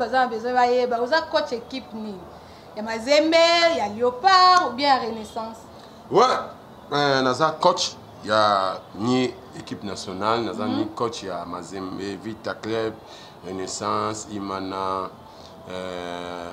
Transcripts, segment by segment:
baza na besoin bayeba oza coach équipe nini ya mazembe ya léopard ou bien ya renaissance ouais euh, naza coach ya ni équipe nationale naza mm -hmm. ni mhm. coach ya mazembe vita club renaissance imana euh,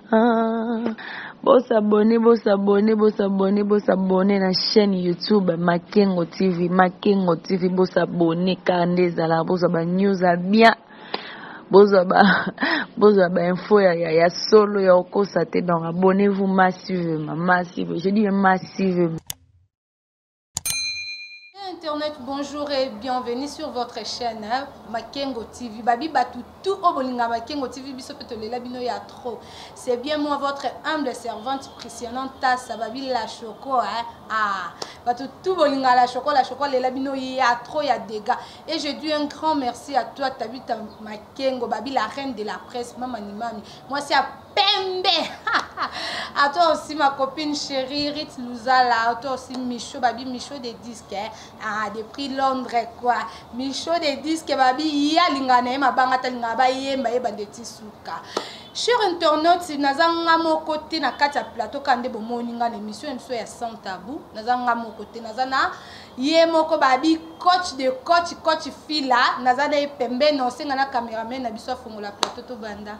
Bosabone bosabone bosabone bosabone na chaîne YouTube Makengo TV Makengo TV bosabone kaka nde ezala bozwa ba news ya bien bozwa ba bozwa ba info ya, ya, ya solo ya okosa te donc abonnez-vous massivement massivement je dis massivement Internet, bonjour et bienvenue sur votre chaîne hein, Makengo TV. Babi Batou, tout au bolinga Makengo TV, biso petolela bino ya trop. C'est bien moi votre humble servante Christianan Tassa, Babi la choco hein. Ah, Batou tout bolinga la choco, la choco lela bino ya trop ya dégâts. Et je dis un grand merci à toi Tabita Makengo, Babi la reine de la presse, maman ni mami. Moi c'est pembe à toi aussi ma copine chérie Rit Luzala, à toi aussi Michaud, babi Michaud des disques, hein. ah, des prix Londres quoi, Michaud des disques, babi iya linga na ye mabanga ta linga ba yemba ye bande tisuka. Cher internaute, naza nga moko te na kati ya plateau ka nde bomoni nga na émission émission ya sans tabou, naza nga moko te, naza na ye moko babi coach de coach coach fila, naza na ye pembeni, osenga na cameraman na biso afongola plateau to banda.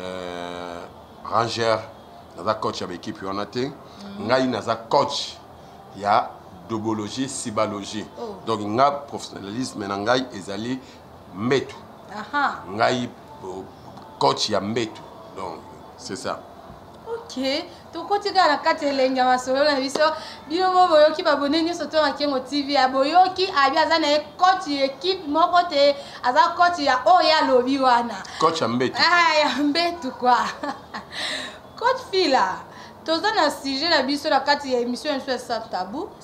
euh, ranger naza coach ya baekipe wana te mm. ngai naza coach ya dobologie sibalogie oh. donc nga professionnalisme na ngai ezali mbetu Aha. ngai coach ya mbetu donc c'est ça ok tokotikala na kati elengi ya masolo na biso bino mo boyoki babone nyonso to na kengo tv ya boyoki abi aza na ye coach ya ekipe moko te aza coach ya oyo ye alobi wana coach ya mbetu ah, ya mbetu kwa coach fila toza na sujet na biso na kati ya émission ya biso ya sab tabou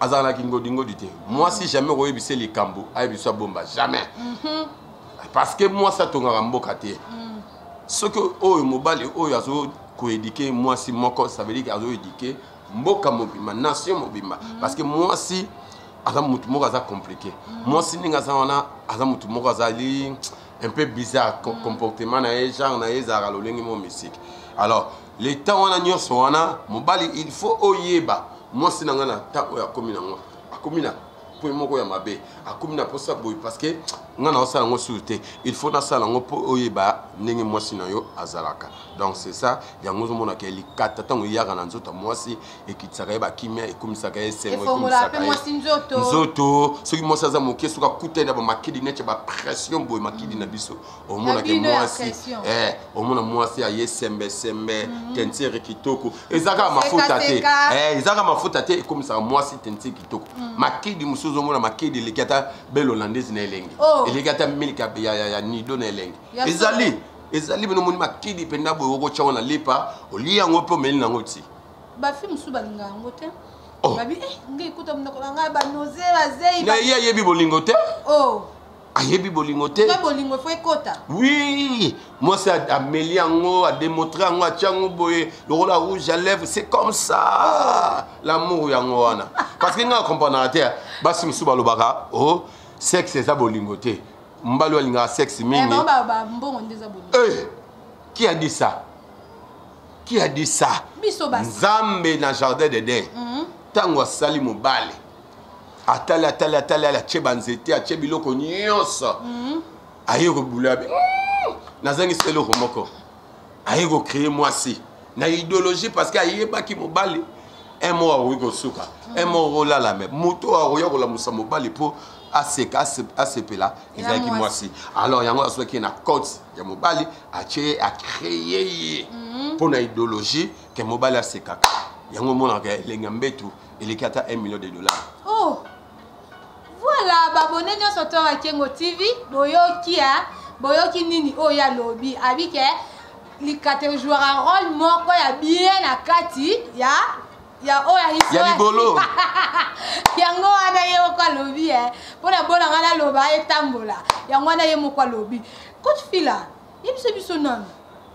azala na kingodingodi te mwasi mm. jamais okoyebisa likambo ayebisa bomba jamais mhm. parce que mwasi atongaka mboka te mm. soki oyo mobali oyo azo koedike mwasi moko ça veut dire azo edike mboka mobimba nation mobimba mm. parce que mwasi aza motu moko aza compliqué mwasi ndenge aza wana aza motu moko azali un peu bizarre comportement na ye genre na ye ezalaka lolenge mo mystique alors le temps wana nyonso wana mobali il faut oyeba mwasi na ngai na temps oyo akomi nango akomi na point moko ya mabe akomi na mposa boye parce que ngai naosala yango susu te il faut nasala yango mpo oyeba ndenge mwasi na yo azalaka donc c'est ça yango ozomonaka ye likata ntango eyaka na nzoto ya mwasi ekitisaka ye bakimia ekomisaka ye esengo ekomisaka ye nzoto soki mwasi aza moke soki akutani na bamakili neti bapression boye makili na biso omonake mwasi eh, omona mwasi aye sembesembe mhm. tentire kitoko ezaka mafuta te eh, ezaka mafuta te ekomisaka mwasi tentire kitoko mhm. makidi mosusu ozomona makidi eleki ata belo holandaise na elenge oh. eleki ata milk ya nido na elenge ezali ezali bino omoni makidi mpenza boye okotya ngo na lipa olie yango mpe omeli nango ti bafi mosusu balinga yango te oh. babi eh, ngai ekuta monoko na ngai banose bazei na ye ayebi bolingo te oh. ayebi bolingo te bolingo efo ekota oui mwasi ameli yango ademontre yango atya yango boye lokola rouge à lèvre c'est comme ça l'amour yango wana parce que ngai akomprenaka te basi mosusu balobaka o oh, sexe eza bolingo te mbali alingaka sexe eh, mingi eh, qui a dit ça qui a dit ça nzambe na jardin d'eden ntango mhm. asali mobale atali atali atali ali atye banzete atye biloko nyonso mhm. aye kobula be hmm, nazangisi eloko moko aye kocreye mwasi na idéologie parce que ayebaki mobali un mot akoki kosuka un mot okolala me moto oyo akoya kolamusa mobali mpo aseka asepela ezalaki mwasi alors yango azwaki na cote ya mobali atye acreye ye mpo mhm. na idéologie ke mobali asekaka yango omonaka elengi ya mbetu eleki ata 1 million de dollars oh voilà babone nyonso to bakengo tv boyoki ya boyoki nini oyo ye alobi abike likata ejouaka role moko ya bien na kati ya ya oyo ya libolo yango wana ye moko alobi e eh. mpo na bona ngai naloba etambola yango wana ye moko alobi kotfila yebisa biso nanu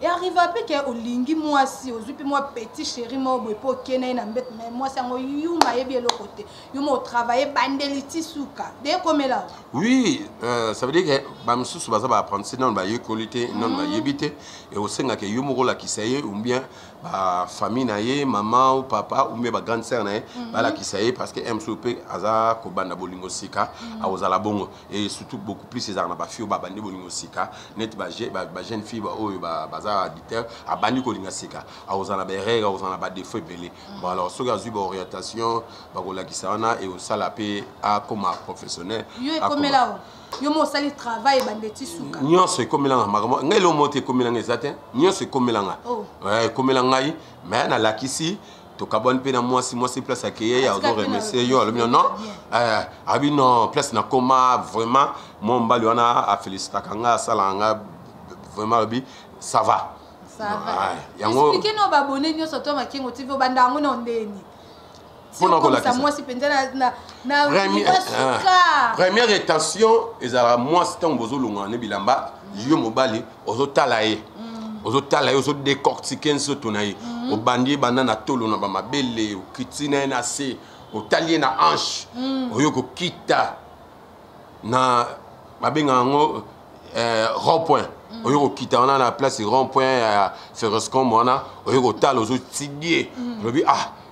e arriva mpe ke olingi mwasi ozwi mpe mwa petit chéri moko boye mpe oke na ye na mbeto me mwasi yango yuma ayebi eloko te yuma otravaille bandeli ti suka de ekomela oui euh, ça veut dire ke bamosusu baza baapprenti nano bayekoli te nano mm. bayebi te e osengaka yo moko olakisa ye ou bien bafamille na ye mama ou papa ou bien bagrande sœur na ye mm-hmm. balakisa ye parce que msu mpe aza kobanda bolingo sika mm. akozala bongo et surtout beaucoup plus ezalaka na bafille oyo babandi bolingo sika neti bajeune fille oyo baza auditeur abandi kolinga sika akozala na baerreur akozala na badefaut ebele bon alors soki azwi baorientation bakolakisa wana ekosala mpe akoma professionnel nyonso ekomelanga makambo ngai eloo moko te ekomelanga eza te nyonso ekomelanga oh. eh, ekomelanga ngai me nalakisi tokabwani mpe na mwasi mwasi place akeye azo remercie yo alobi non eh, abi non place nakoma vraiment mwa mobali wana afelisitaka ngai asalaka ngai vraiment alobi ça va yango explike no babone nyonso to makengo tv obanda yango na ondeni mpona kolakisa mwasi mpenza na suka première étention ezalaka mwasi ntango bozolongana ne bilamba yo mobali ozotala ye mm. ozotala ye ozodecortike nzoto na ye mm. obandi ye banda na tolo na bamabele okiti na ye na se otali ye na hanche mm. oyo kokita na babenga yango eh, rond point oyo kokita wana na place rond point ya feroscom wana oyo kotala ozotidie olobi ah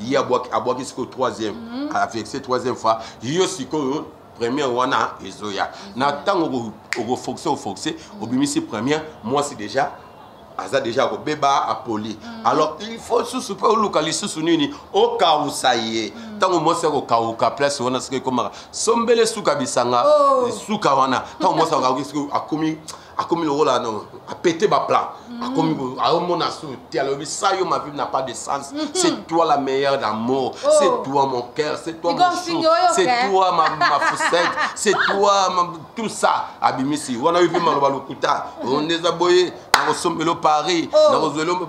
ye abwaki sikoyo troisième mm. avexe troisième fois yo sikoyo première wana ezoya na ntango okofoxe ofoxe obimisi première mwasi déjà aza déjà akobeba apoli mm. alors il faut susu mpe oluka lisusu nini okausa ye mm. ntango mwasi akokauka place wana soki ekomaka sombele suka bisanga oh. suka wana ntango mwasi akauki soki akomi akomi lokola no apete baplan mm. akomi aomona su te alobi sa yo ma vie n'a pas de sens mm-hmm. c'est toi la meilleure d'amour oh. c'est toi mon cœur c'est toi mon chou c'est toi ma, ma foussette c'est toi ma, tout ça abimisi wana yo vi maloba lokuta mm-hmm. onde eza boye nakosombelo paris oh. nakozwelo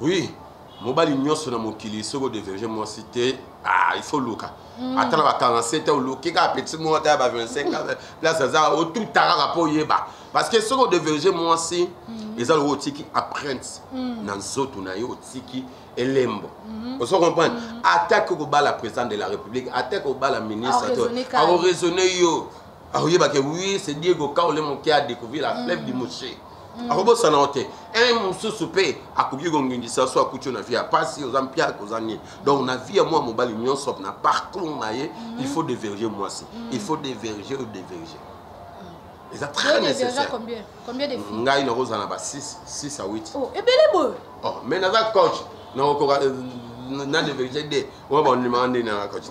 oui mobali nyonso na mokili soki odeverge mwasi te ah, il faut luka mm. ata na ba 47 oluki kaka petit moko ata ya ba 25 mm. place aza otuta kaka mpo oyeba parce que soki odeverge mwasi mm. eza lokola otiki apprente mm. na nzoto na ye otiki elembo mm-hmm. ozo comprendre mm-hmm. atake kobala président de la république atake kobala ministre akoraisonne yo akoyeba ke oui c'est diego kaole moke a découvrir la flève du mouche mm. akobosana yo te un mosusu mpe akoki kongengisa so akuti yo na vie ya mpasi oza mpiaka oza nini donc na vie ya mwa mobali nyonso na parcours na ye mm. il faut deverger mwasi mm. il faut deverger ou deverger eza très nécessaire ngai nakozala na ba 6 6 à 8 ebele boye oh, mais naza coach nakokoka euh, na deverger de oyo bandimaka nde nanga coach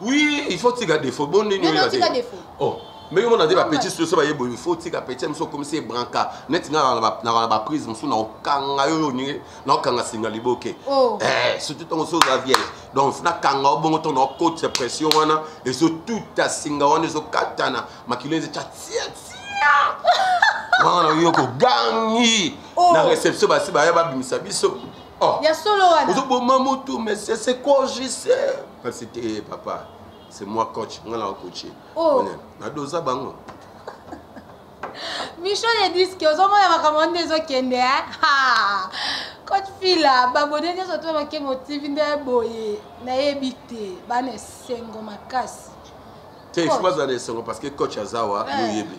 oui il faut tika défaut bon nini oyo tika défaut oh ndenge omona nde bapeti soso baye boye fo tika peti ya mosu okomisi ebranka neti nga nakoka na baprise mosusu nakokanga yo oyo ndenge nakokanga singa liboke oh. eh, surtout ntango osi oza vielle donc nakanga obongo ntango nakokotisa pression wana ezotuta singa wana ezokatana makilo eze tya tiatia wana nayo kogangi oh. na réception basi baya babimisa biso Oh. ya solo wana ozoboma motu mais c'est quoi giseur kasi te eh, papa c'est moi coach nga na coache oh. nadoza bango michon de diske ozomona makambo wana nde ezokende eh? coach fila babone nyonso to bakemo tv nde boye nayebi te bana esengo makasi te ifo bazala na esengo parce que coach azawa eh. yoyebi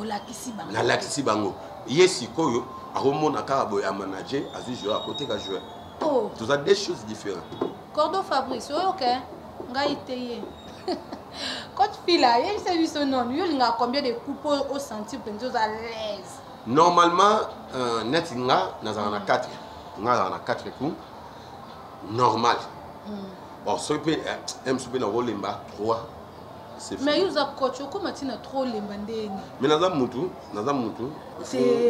olakisi bango nalakisi bango ye sikoyo akomona kaka boye amanage azwi joueur akoteka joueur oh. toza deux choses différentes cordo fabrice oyoka eh, ngai te ye coach fila yebisa biso noni yo olingaka combien de coupe oyo osentir mpenza oza laise normalement euh, neti nga nazalaka na 4 mm. nga azalaka na 4 coup normal mm. bon soki mpe eh, msu mpe nakolemba 3 mais yo oza coach okoma ntina trop olemba ndenge mais naza mutu naza mutu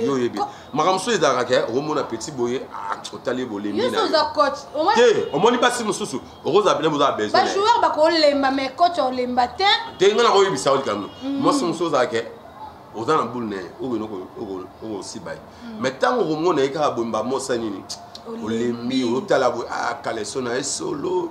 yo oyebi makambo mosusu ezalaka ke okomona petit boye ah, otali bolembi te omoni basi mosusu okozala pene bozala besoinbajoueur bakolemba mais coach olemba te te ngai nakoyebisa yo likambo mm. mwasi mosusu ozala ke oza na bule na ye okosiba ye mm. mais ntango okomona ye kaka boye mbamosani nini olembi otala boye ah, kaleso na ye solo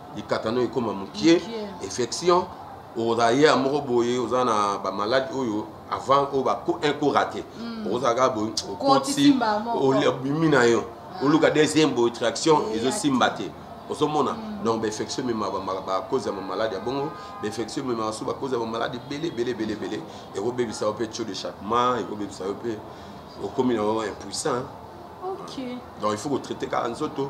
likatano ekoma mokie infection oraye ya moko boye oza na bamalade oyo avant oyo baincorate mm. okozala kaka boye okoti obimi na yo ah. oluka deuxième boye traction ezosimba te ozomona mm. donc bainfection ememaka bakozi ya bamaladi ya bongo bainfection ememaka so bakozi ya bamaladi ebele ebele ebele ebele ekobebisa yo mpe tio de chacement ekobebisa yo mpe okomi na yo impuissant donc il faut kotraite kaka nzoto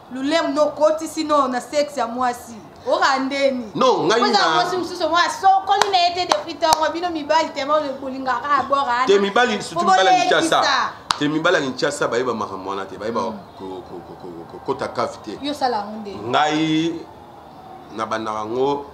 lulem no kotisi no na sexe ya mwasi oka ndeni no ngai na mwasi mususu mwa sokoli na ete depuis tango bino mibali tema bolingaka abora te mibali surtout mibali ya Kinshasa te mibali ya Kinshasa bayeba makambo wana te bayeba hmm. kokota cave te yo sala yango nde ngai na bandaka yango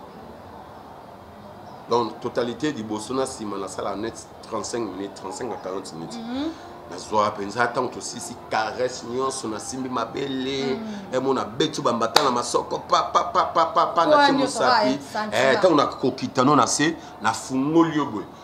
donc totalité liboso na nsima nasala net 35 minutes 35 à 40 minutes mm -hmm. nazwaka mpenza ntango tosisi caresse nyonso nasimbi mabele mm -hmm. emo nabeti bambata na masoko papapapapapa nati mosapi ntango eh, nakokitano na se nafungoli yo boye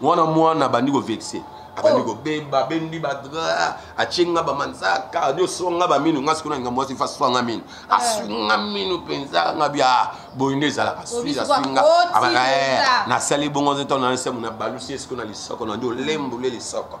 wana mwana abandi kovexe abandi oh. kobeba bendi badra atie nga bamanzaka nyonso nga bamino nga sikoyo nalinga mwasi fa swa nga mino eh. asunga mino mpenza nga bia ah, boye nde ezalaka sui asui nga eh, nasali bongo ntango nalesemo na balusi ye sikoyo na lisoko nandi olembo le lisoko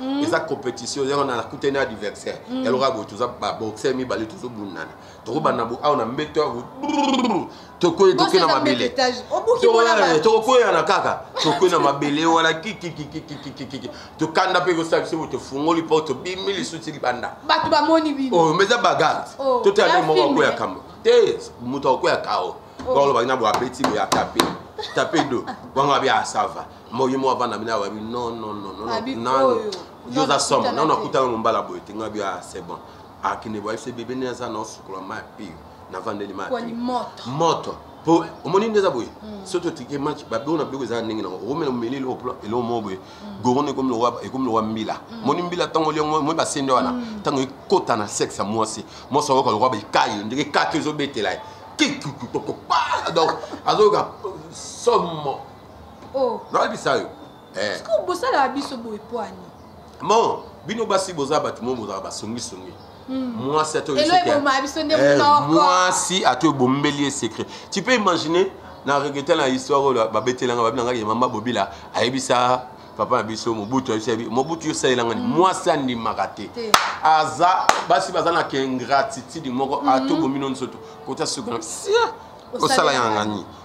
Mm. eza compétition yango na nakutani na adversaire mm. yaloka boye toza baboxer mibale tozobundana tokobanda bo awa na mbeto ya tokwei tokwei na mabele tokokweyana kaka tokwei na mabele wana kikikikikikiki tokanda mpe ekosala biso bo tofungoli mpo tobimi lisusu ti libanda bato bamoni bino oyo oh, meza bagarde oh, totala nde moko akoya kambo te moto akoya kao oh. bakolobaki na bo apeti boya tape tape do wango abi asava moyi mo avanda mina wabi non non non non ah, non yo za somo non akuta ngo mbala boye te ngabi ah c'est bon akine boye c'est bébé ne za na sukula ma pi na vandeli ma pi moto po omoni nde eza boye hmm. soki totike match babio na biko eza ndenge nango okomela omeli eloko moko boye hmm. gorone ekomi lowa mbila hmm. moni mbila ntango oliongo moi basende wana ntango ekota na sexe ya mwasi mwasi akoyoka lokwa baikayo ndenge kaka ezobetela ye kikikikoko donc azoyoka somo oh. nayebisa yo eh. sikoyo bosalaka biso boye pwani bon bino basi boza bato mo bozalaka basongisongi hmm. mwasi ata mwasi ata obombeli ye secret tu peux imaginer na regrete na histoire oyo babetelanga babi nangaki mama bobila ayebisa papa na biso mobutu ayebisa mobutu yo salelangani hmm. mwasi andimaka te aza basi baza na kingratitude moko hmm. atobomi no nsoto kota suka osala yangani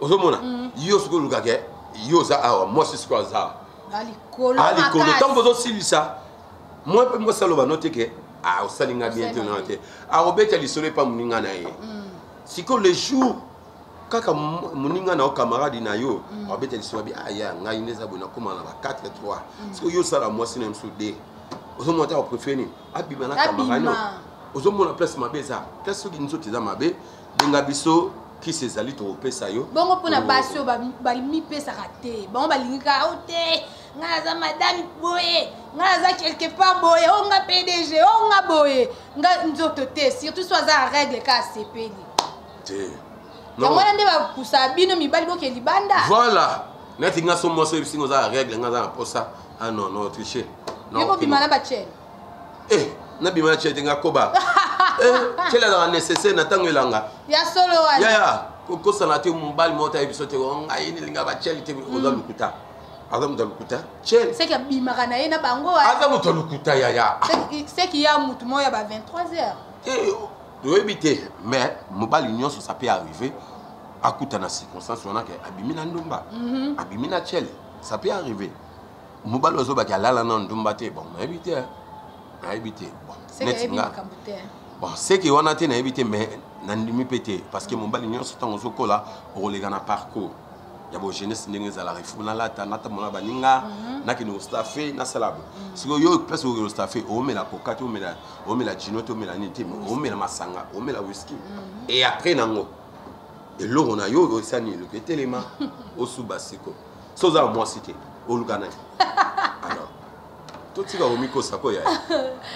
ozomona mm. yo soki olukaka yo oza awa mwasi soki aza awa alikolo ntango bozosilisa mwa mpe mwasi aloba no te ke ah, osali nga bien te nana te akobeta lisolo epa moninga na ye mm. sikoyo le jour kaka moninga na yo camarade na yo mm. akobeta lisolo abi aya ah, ngai nde eza boye nakoma na ba 4 3 mm. sikoyo yo osala mwasi na mosusu de ozomona te akoprefere nini abima na camarade ozomona place mabe eza place soki nzoto eza mabe benga biso kisi ezali tokopesa yo bongo mpona basi oyo bamipesaka te bango balingi kaka o oh, te ngai naza madame boye ngai naza quelque part boye o oh, nga pdg o oh, nga boye nga nzoto te surtout so aza ya règle ka asepeli yango wana nde bapusa bino mibali boke libanda voilà neti nga so mwasi oyebisinga oza ya règle nga aza na mposa ah non non triche yekobima na bachene eh nabima na chete nga koba eh chela la nécessaire na tango elanga ya solo wa ya ya kokosana te mobali mota yebiso te oh, ngai nilinga ba chela te oza mm. lukuta aza moto ya lokuta seki abimaka na ye na bango aza moto ya lokuta yaya seki ya motu moko ya ba 23 heures eh, oyebi te mais mobali nyonso sa peut arrive akuta na circonstance wana ke abimi na ndumba mhm. abimi na chele sa peut arrive mobali ozobaki alala na ndumba te bon nayebi te nayebi te bon neti nga bon seke wana te nayebi te mais nandimi mpe te parce que mobali nyonso ntango ozokola okoleka na parcours ya bojeunesse ndenge ezalaka ifu nalata natambola baninga mhm. nakende ostafe nasala bo mhm. sikoyo yo place okende ostafe omela koka te omela jino te omela nini te omela masanga omela wiski mhm. e après nango eloko na yo oyo esani eloki etelema osuba siko so oza na mwasi te oluka nani alors totika omikosa ko yaya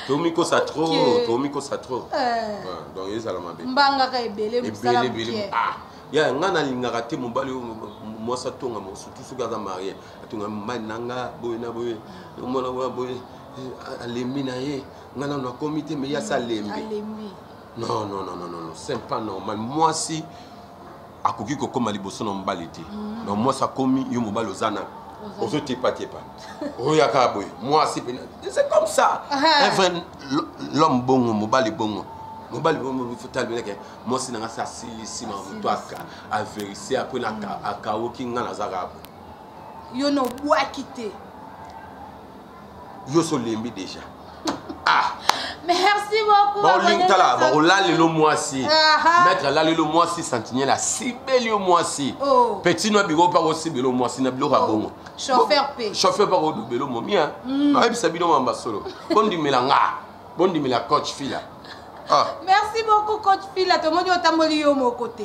tomikosa trop tomikosa trop eh. donc ezala mabe mbangaka ebele mosala ebele ah ya nga nalingaka te mobali oyo mwasi atonga mo surtout soki aza marie atonga mobali na nga boye na boye omona boye alembi na ye nga nano akomi te me ye asi alembi non non non non c'est pas normal mwasi akoki kokoma liboso na mobali te mm. donc mwasi akomi yo mobali oza na ozotepatepa oyaka boye mwasi mpe c'est comme ça ah. evre l'homme bongo mobali bongo mobali talibeleke mwasi na nga si asilisi mamoto averise apres mm. akawoki nga nazaka boye yo na obwaki te yo so lembi déjà ah merci beaucoup baolingi tala bakolalelo mwasi maître alalelo mwasi sentinelle asibeli yo mwasi oh. petit no abiko mpe akosibela yo mwasi na biloko ya oh. bongo chauffeur mpe akodubela momi hmm. ayebisa bino mamba solo bondimela nga bondimela coach fila ah. merci beaucoup coach fila tomoni otamboli yo moko te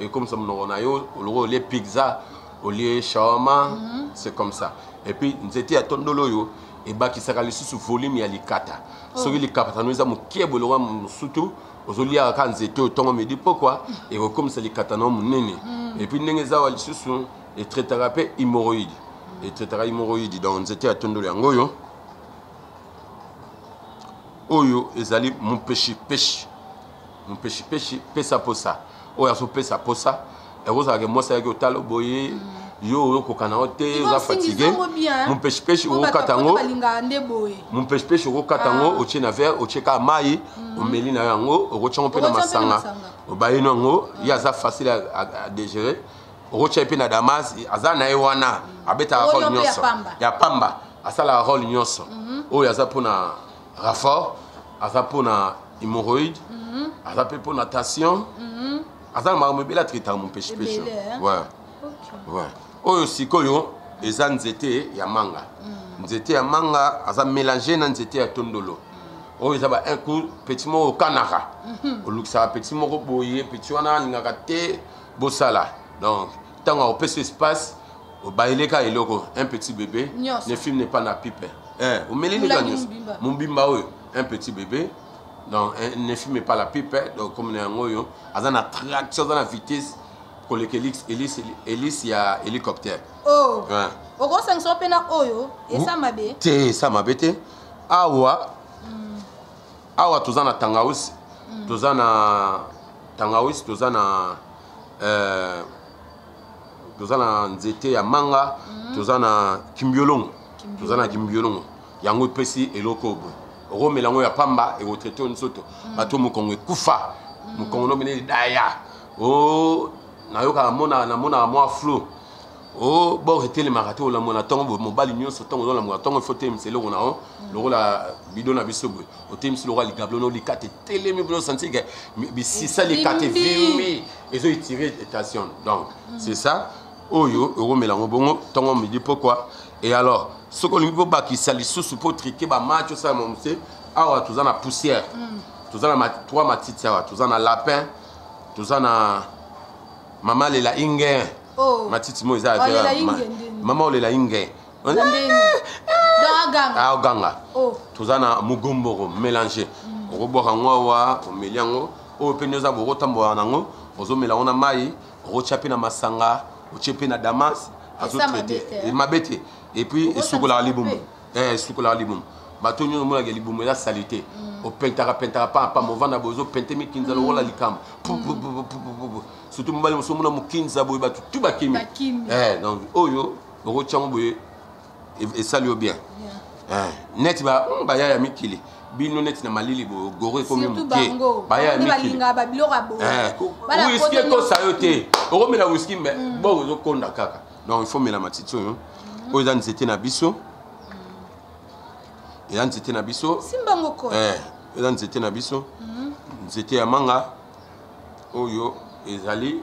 ekomisa monoko na yo oloko olie pizza olie shawarma mm -hmm. c'est comme ça et puis nzete ya tondolo oyo ebakisaka lisusu volume ya likata oh. soki likata no eza mokie boloko mosutu ozoliaka kaka nzete oyo ntongo midi pokwa ekokomisa likata na yo monene mm. et puis ndenge eza wa lisusu etraitaka mpe hemoroïde etraitaka hemoroïde donc nzete ya tondolo yango oyo oyo ezali mopeshi peshi mopeshipeshi pesa posa oyo azopesa posa ekozala ke mwasi ayaki otala boye mm. yo oyokoka na yo te oza fatigue mopeshipeshi okokata yango mopeshipeshi okokata yango ah. otie na verre otie kaka mai mm. omeli na yo yango okotya yango mpe na masanga obayino yango ye aza facile a degere okotya ye mpe na damas aza na ye wana mm. abetaka role nyonso ya pamba asalaka role nyonso mhm. oyo aza mpona Raffort aza mpo na hemorroïde mhm. aza mpe mpo na tension mhm. aza na makambo ebele atritaka mompeshipesho oyo sikoyo eza nzete ya manga mhm. nzete ya manga aza mélange na nzete ya tondolo oyo eza ba un coup petit moko okanaka olukisaka petit moko boye petit wana alingaka te bosala donc ntango akopesa espace obayele ka eloko un petit bebe ne film n'est pas na pipe eh, omeli nini nyonso mombimba oyo un petit bebe donc eh, ne film n'est pas la pipe donc comme na yango oyo aza na traction aza na vitesse koleka elise ya hélicoptère oh. okosangisa yo mpe na oyo esa mabe te esa mabe te awa mm. awa toza na tangawisi mm. toza na tangawisi toza na euh, toza na nzete ya manga mhm. toza na kimbiolongo toza na kimbiolongo yango epesi eloko boye okomela yango ya pamba ekotraite nzoto mhm. bato mokongo ekufa mhm. mokongo nomene daya o oh, nayokaka namonaka mwa flou o oh, bor etelemaka te olambo na ntongo boye mobali nyonso ntongo ozolamboka ntongo ifo otelemisa eloko na yo lokola bido na biso boye otelemisi lokola ligablo no likata etelemi bino santi bisisa likata evimbi ezo etire tension donc mm. c'est ça oyo okomela yango bongo ntongo omidi pokwa e alors soki olingi kobakisa lisusu mpo trike bamatch osala mamuse awa toza na poussière mm. toza na trois matiti awa toza na lapin toza na mama lela inge oh. matiti mo eza mama olela inge aganga ah, oh. toza na mogomboro mélange mm. okobwaka yango awa omeli yango oyo mpe nde oza bokotambola na yango ozomela yango na mai okotya mpe na masanga otye mpe na damas azotraite eh, mabe te epuis esukolaka libumu eh, esukolaka libumu bato nyonso omonaka libumu eza salite mm. opentaka pentaka pa pamba ovanda boye ozopente mikinza lokola mm. likambo surtout mobali mosusu omona mokinza boye bato tu bakimi eh, donc oyo okotya yango boye e-, esali yo bien eh, neti hmm, baya ya mikili bino neti na malili boye goro ekomi moke baya ya mikiliwiski eh, ekosa yo te okomela wiski me mm. boko ezokonda kaka donc il faut mela matiti oyo mm. oyo eza nzete na biso mm. eza nzete na biso eh, eza nzete na biso nzete ya manga oyo ezali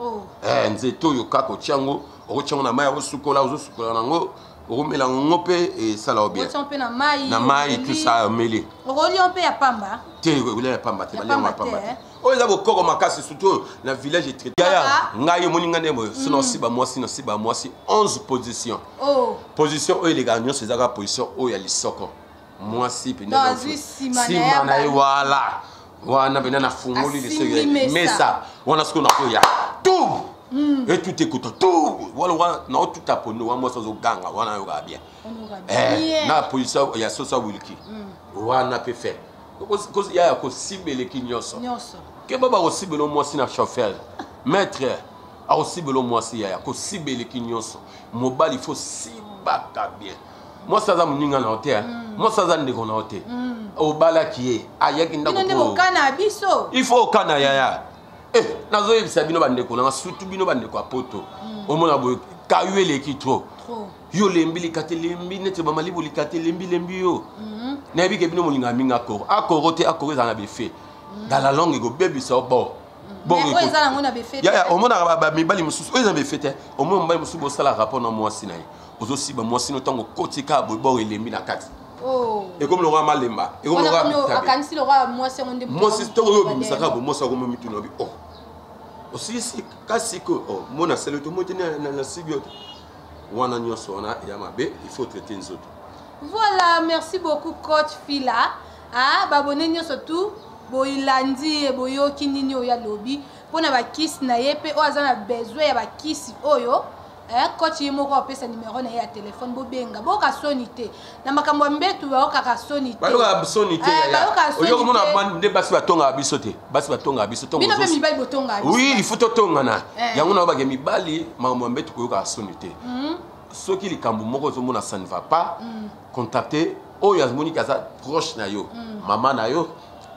oh. eh, nzete oyo kaka otya yango okotya yango na mai osukola ozosukola na yango okomela yango mpe esala bien na mai tusa omeli okolya mpe ya pamba te okolya ya pamba te balya yango ya pamba te eh. oyo eza bokoko makasi surtout oyo na village etrigaya ngai omoni ngai nde boye sino osiba mm. mwasi nosiba mwasi 11 position oh. position oyo elekaka nyonso ezaka position oyo ya lisoko mwasi mpenza nsima na ye wala wana mpenza nafungoli liso mesa wana sikoyo nakoya tu hmm. etuta ekota tu wala wana naotuta pondo wana mwasi azoganga wana ayokaka bien eh, na position ya sosa wilki hmm. wana mpe fe yaya kosiba eleki nyonso keba bakosibela mwasi na chauffeur maître akosibela mwasi yaya kosiba eleki nyonso mobali fo sibaka bien mwasi aza moninga na yo te mm. mwasi aza ndeko na yo te mm. obalaki ye ayaki ndakokana biso il faut okana yaya eh, nazoyebisa bino bandeko nanga surtout bino bandeko ya poto mm. omona boye kayo eleki trop yo lembi likate lembi neti bamalibu likate lembi lembi yo mm-hmm. nayebi ke bino molinga mingi akoro akoro te akoro ezala na befe mm. dala longue ekobebisa bo yaya omonaka mibali mosusu oyo eza befe te omona mobali mosusu bosalaka mpo na mwasi na ye ozosiba mwasi no ntango okoti kaka boye bor elembi na kati oh. ekomi lokola malemba ekomi lokola mitabe mwasi ntango oyo obimisaka bo mwasi akomi mituna obi o oh. osilisi kasi ko oh, mona selo tomoi te na sibi yo te wana nyonso wana eya mabe il faut traite nzoto voilà merci beaucoup coach fila ah, babone nyonso tout boyilandi ye boyoki nini oyo alobi mpo na bakisi na ye mpe oyo aza na besoin ya bakisi oyo eh, coach ye moko apesa numero na ye ya telefone bobenga boyoka soni te na makambo ya mbetu bayokaka soni tebayokaka soni teoyokomona eh, nde basi batongaka biso te basi batongaka biso bino mpe mibali botongaka oui il faut totongana eh. yango na obake mibali makambo ya mbetu koyokaka soni te mhm. soki likambo moko ozomona ça ne va pas mhm. contacte oyo amoniki aza proche na yo mhm. mama na yo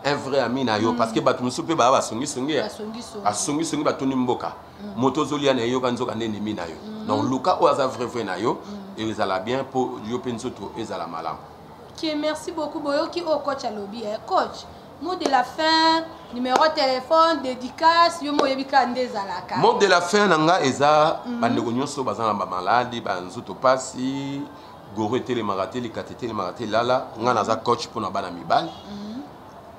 un vrai ami na yo parce que bato mosusu mpe baya basongisongi basongisongi batuni mboka mm. moto ozolia na ye yoka nzoka nde enemi na yo mm. donc luka oyo aza vrai vrai na yo mm. ezala bien mpo yo mpe nzoto ezala malamu ke merci beaucoup boyoki oyo coach alobi eh? coach mot de la fin numéro téléphone dédicace yo mo oyebi kaka nde ezalaka mot de la fin na nga eza mm. bandeko nyonso baza na bamaladi banzoto mpasi goro etelemaka te likata etelemaka te lala ngai naza coach mpo na bana mibali mm.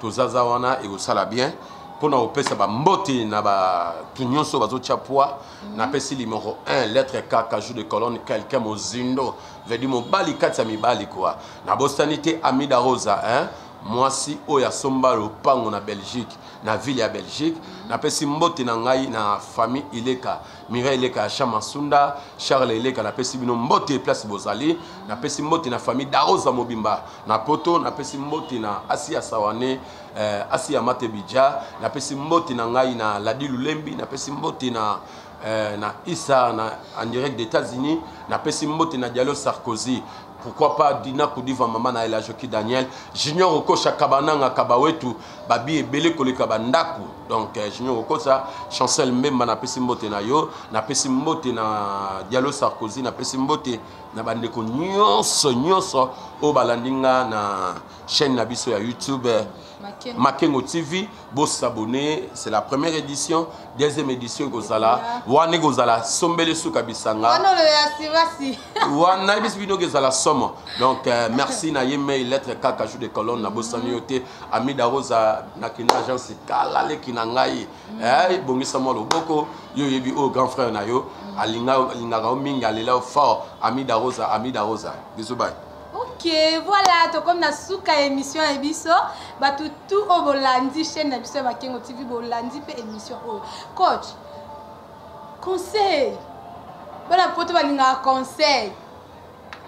tozaza wana ekosala bien mpona kopesa bambote na bato nyonso bazotya poi mhm. napesi limoko 1 lettre kaka jour de colonne quelqu'un mozindo vedi mobali kati ya mibali kua nabosani te amida rosa hein? mwasi oyo asomba lopango na belgique na ville ya belgique mhm. napesi mbote na ngai na famille ileka Mireille Eleka ya Chama Sunda, Charles Eleka napesi bino mbote place bozali, napesi mbote na famille Darosa mobimba na Poto, napesi mbote na Asia Sawane, eh, Asia Matebidja, napesi mbote na ngai na Ladi Lulembi, napesi mbote na eh, na Issa na en direct des États-Unis, napesi mbote na Diallo Sarkozy. pourquoi pas dina kudiva mama na elajoki daniel junior okosa kabananga kabawetu babi ebele koleka bandako donc eh, junior okosa chancel mbemba napesi mbote na yo napesi mbote na dialo sarkozy napesi mbote na bandeko nyonso nyonso oyo balandi nga na chaîne na biso ya youtube makengo tv bosabone c'est la première édition deuxième édition ekozala wana ekozala sombele suka bisanga wana yebisi bino ekozala somo donc euh, merci na ye mail lettre kaka jour de colonne na bosani yo te amida rosa nakenda agence kala leki na ngai mm. eh, ebongisa mwa loboko yo oyebi oyo grand frère na yo mm. alingaka yo mingi alela yo fort amida rosa amida rosa biso bai ok voilà tokomi na suka ya émission ya biso bato tu oyo bolandi chaîne na biso ya bakengo tv bolandi mpe émission oyo coach conseil bana poto balingaka conseil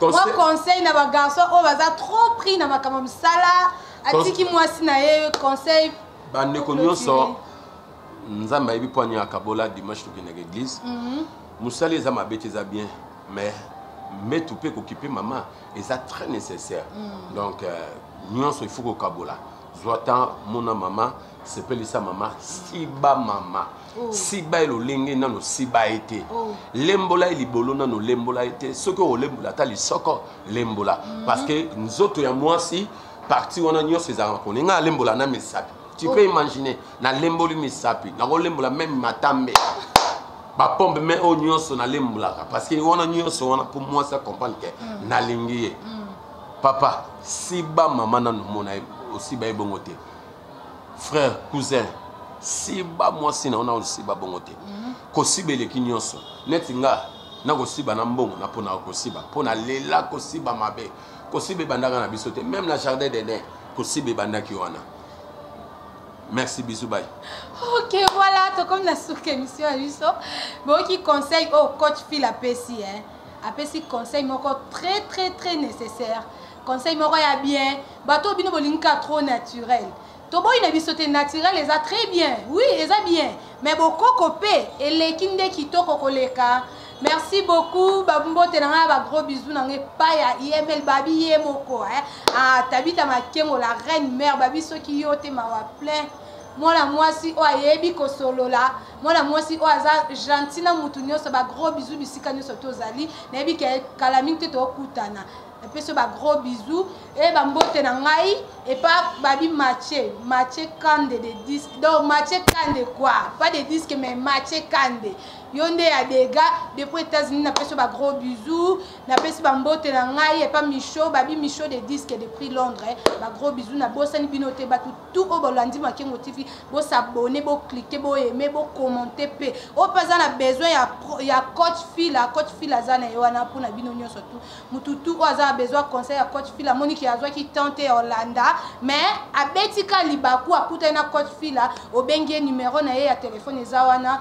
mwa conseil na bagarçon oyo baza trop pris na makambo misala atiki mwasi na ye conseil bandeko nyonso nzambe ayebi mpo aniakabola dimanche tokendaka église mhm. mosali eza mabe te eza bien mais mbetu mpe kokipe mama eza très nécessaire mm. donc euh, nyonso il faut kokabola zwa temps mona mama sepelisa mama siba mama oh. siba ye lolenge nano siba ye te oh. lembola ye libolo nano lembola ye te soki olembola ata lisoko lembola mm. parce que nzoto ya mwasi parti wana nyonso ezalaka koni ngai alembola na misapi tu peux imaginer nalemboli misapi nakolembola meme matambe bapompe me oyo nyonso nalembolaka parce que wana nyonso wana mpo mwasi acomprendre ke mm. nalingi ye mm. papa siba mama nanu omona ye osiba ye bongo te frère cousin siba mwasi na yo na osiba bongo te mm. kosiba eleki nyonso neti nga nakosiba na mbongo na mpo na kosiba mpo na lela kosiba mabe kosiba ebandaka na biso te meme na jardin deden kosiba ebandaki wana merci bisous bye ok voilà tokomi na suka émission ya biso boyoki conseil oyo oh, coach fil apesi hein apesi conseil moko très très très nécessaire conseil moko ya bien bato bino bolingaka trop naturel toboyi na biso te naturel eza très bien oui eza bien mais bokoko mpe eleki nde kitoko koleka merci beaucoup babu mbote na ngai ba gros bisous na ngai epai ya iml babi ye moko eh? ah, tabita makengo la reine mère babi soki yo te mawa plein mwana mwasi oyo ayebi kosolola mwana mwasi oyo aza gentil na motu nyonso ba gros bisous bisika nyonso tozali nayebi ke kala mingi te tokutana epesi yo ba gros bisous e bambote na ngai epa babi mache mache kande de disque donc mache kande quoi pas de disque mais mache kande yo nde ya dega depuis états-unis napesi yo bagros bisou napesi bambote na ngai epa micho babi micho de disque de prix londres eh. bagros bisou nabosani bino te bato tout oyo bolandi makengo tv bosabone boclike boaime bocommente mpe oyo mpe aza na besoin ya, ya coach fila coach fila aza na ye wana mpo na bino nyonso tu motu tu oyo aza na besoin ya conseil ya coach fila amoni ke azwaki temps te ya olanda mais abetika libaku akutani na coach fila obengi ye numero na ye ya telefone eza wana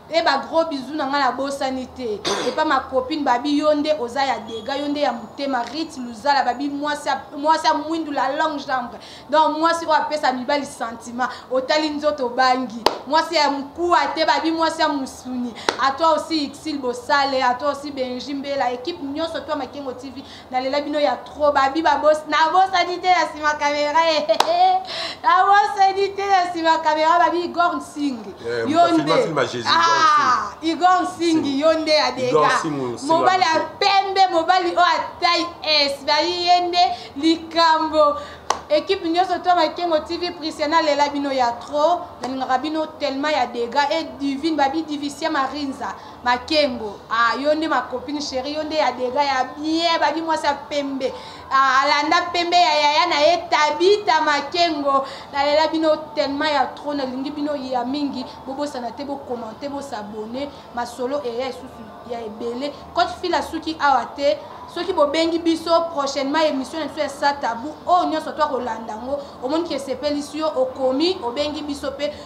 e ba gros bisous na ngai nabosani te epa ma copine babi yo nde oza ya dega yo nde ya motema rit luzala babi mwasi ya mwindu la longue jambre donc mwasi oyo apesa mibali sentiment otali nzoto obangi mwasi ya mkuwa te babi mwasi ya mosuni atoi aussi ixil bosale atoi aussi benji mbela ekipe nyonso to makengo tv nalela bino ya trop babi nabosani te ya nsima kamera eh, eh, eh. nabosani te ya nsima kamera babi igor nsingi ah, yo nde igor nsingi yo nde ya dega mobali ya pembe mobali oyo atai es bayi ye nde likambo ekipe nyonso to makengo tv prisia nalela bino ya trop nalingaka bino tellement ya dega e divine babi divisie marinza makengo ah, yo nde ma copine chérie yo nde ya dega ya bien babi mwasi ya pembe ah, alanda pembe ya yaya na ye tabita makengo nalela bino tellement ya trop nalingi bino ya mingi bobosana te bokommente bosabone masolo eya esusu ya ebele coach fila suki awa te soki bobengi biso prochainement émission na biso ya sa tabou oyo oh, nyonso to akolanda yango omoni ke esepelisi yo okomi obengi biso mpe